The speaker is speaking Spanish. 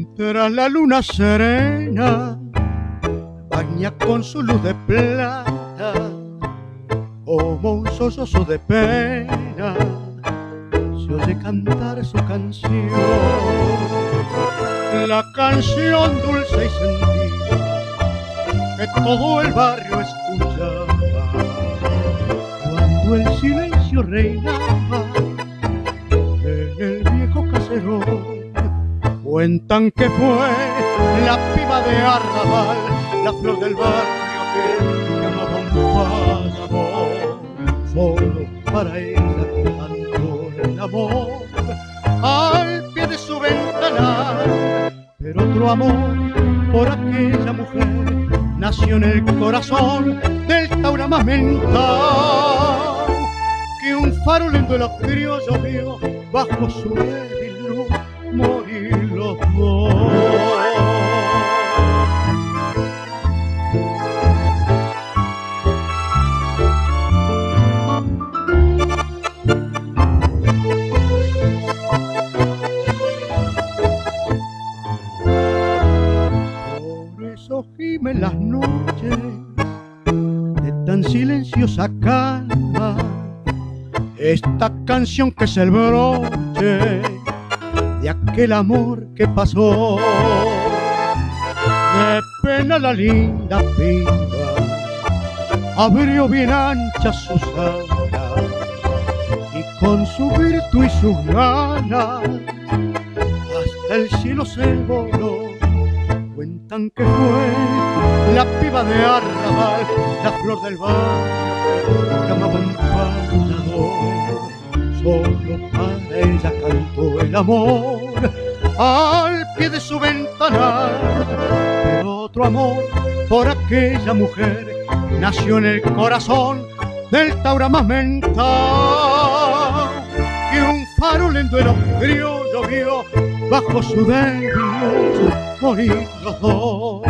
mientras la luna serena baña con su luz de plata como un sollozo de pena se oye cantar su canción. La canción dulce y sentida que todo el barrio escuchaba cuando el silencio reinaba Cuentan que fue la piba de Arrabal, la flor del barrio que llamaba un payador. Solo para ella cantó el amor al pie de su ventana. Pero otro amor por aquella mujer nació en el corazón del taura más mental. Que un farol en duelo criollo vio bajo su débil luz los dos. Por eso gimen las noches de tan silenciosa calma. Esta canción que es el broche de aquel amor que pasó. De pena la linda piba abrió bien ancha sus alas y con su virtud y sus ganas hasta el cielo se voló. Cuentan que fue la piba de Arrabal, la flor del amaba un payador solo para ella cantó el amor al pie de su ventana. Pero otro amor por aquella mujer nació en el corazón del taura más mental. Y un farol en duelo criollo vio bajo su luz morir los dos.